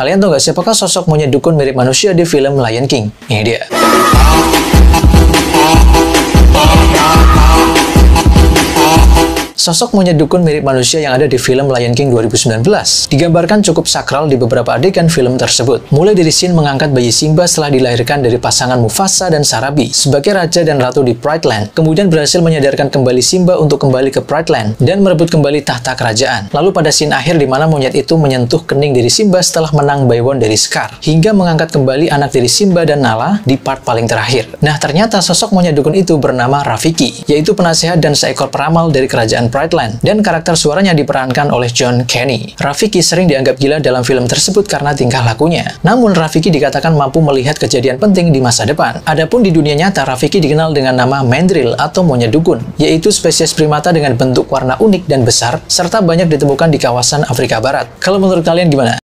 Kalian tahu gak siapakah sosok monyet dukun mirip manusia di film Lion King? Ini dia. Sosok monyet dukun mirip manusia yang ada di film Lion King 2019 digambarkan cukup sakral di beberapa adegan film tersebut. Mulai dari scene mengangkat bayi Simba setelah dilahirkan dari pasangan Mufasa dan Sarabi sebagai raja dan ratu di Pride Land, kemudian berhasil menyadarkan kembali Simba untuk kembali ke Pride Land dan merebut kembali tahta kerajaan. Lalu pada scene akhir di mana monyet itu menyentuh kening dari Simba setelah menang Baiwon dari Scar, hingga mengangkat kembali anak dari Simba dan Nala di part paling terakhir. Nah, ternyata sosok monyet dukun itu bernama Rafiki, yaitu penasehat dan seekor peramal dari kerajaan Pride dan karakter suaranya diperankan oleh John Kenny. Rafiki sering dianggap gila dalam film tersebut karena tingkah lakunya. Namun Rafiki dikatakan mampu melihat kejadian penting di masa depan. Adapun di dunia nyata, Rafiki dikenal dengan nama Mandrill atau monyet dukun, yaitu spesies primata dengan bentuk warna unik dan besar, serta banyak ditemukan di kawasan Afrika Barat. Kalau menurut kalian gimana?